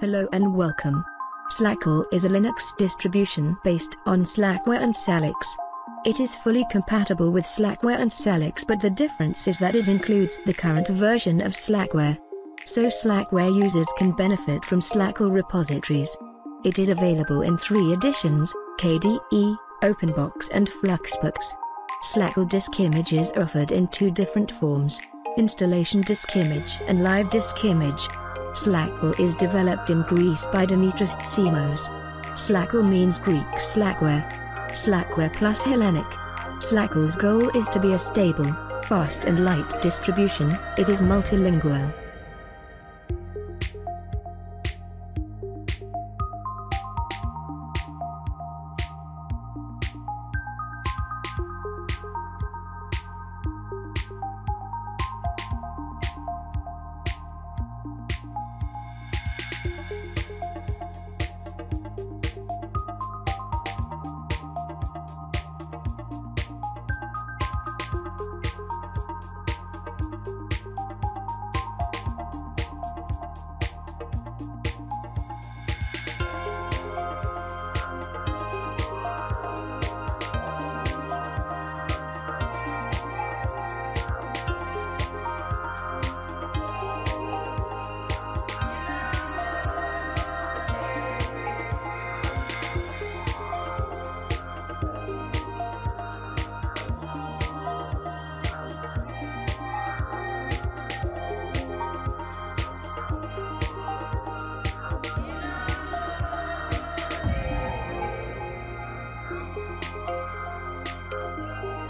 Hello and welcome. Slackel is a Linux distribution based on Slackware and Salix. It is fully compatible with Slackware and Salix but the difference is that it includes the current version of Slackware. So Slackware users can benefit from Slackel repositories. It is available in three editions, KDE, OpenBox and Fluxbox. Slackel disk images are offered in two different forms, installation disk image and live disk image. Slackel is developed in Greece by Dimitris Tzemos. Slackel means Greek Slackware. Slackware plus Hellenic. Slackel's goal is to be a stable, fast and light distribution, it is multilingual. Thank you.